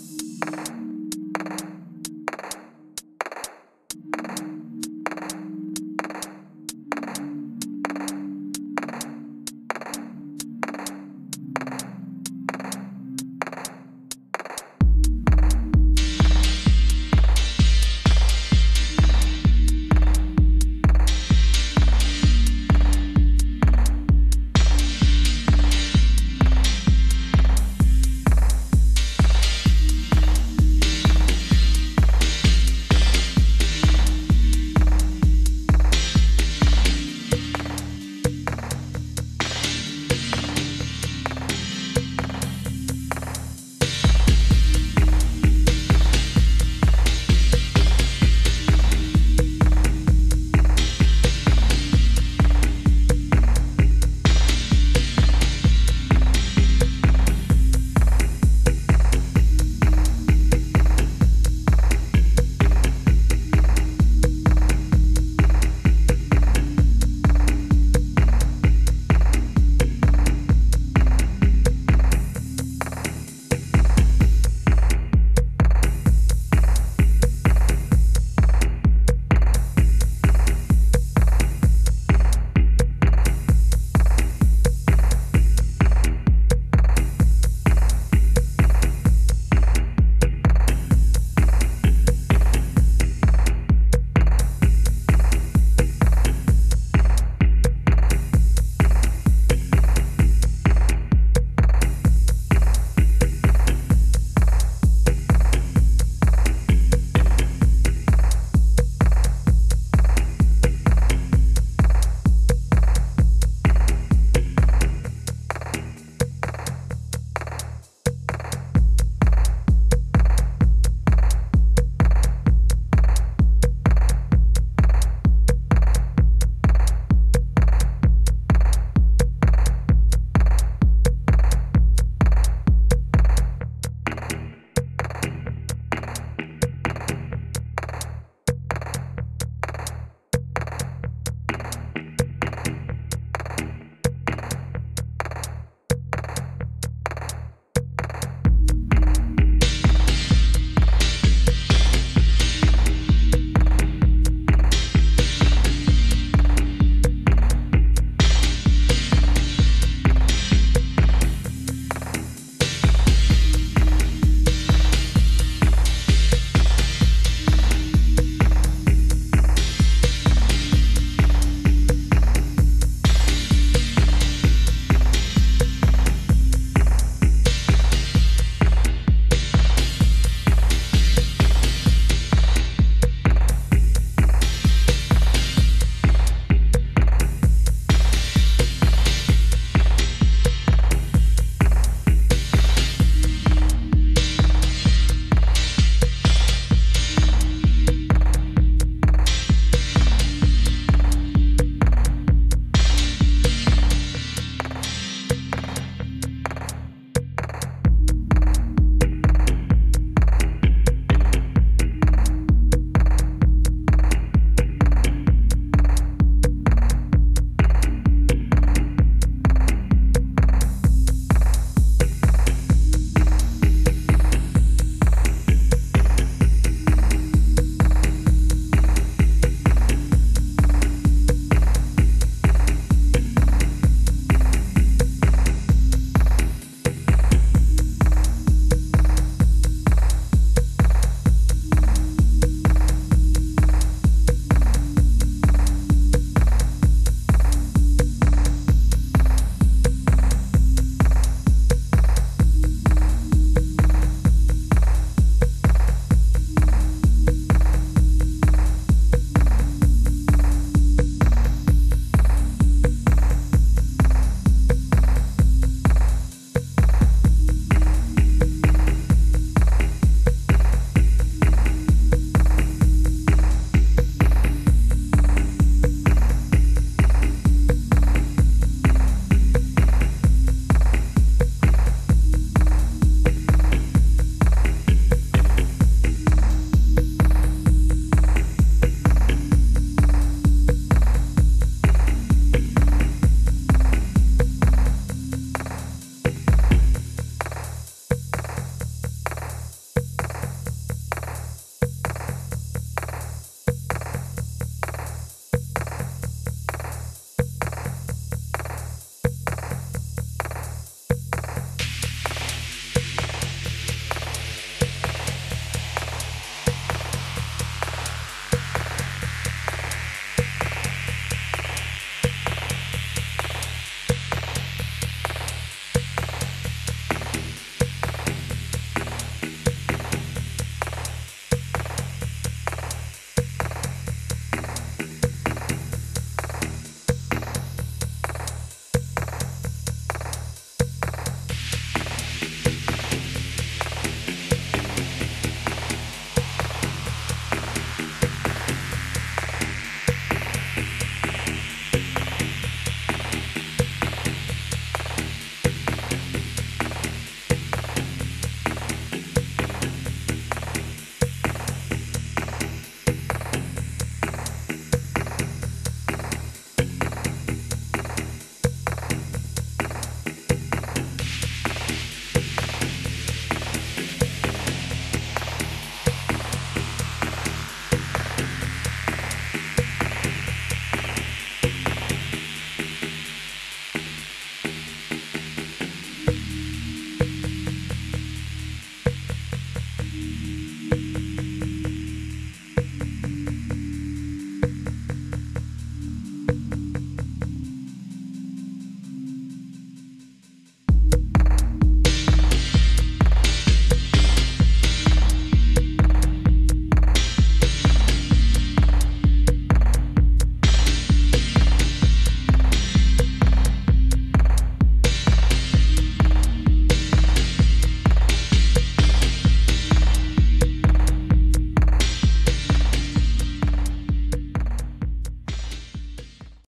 you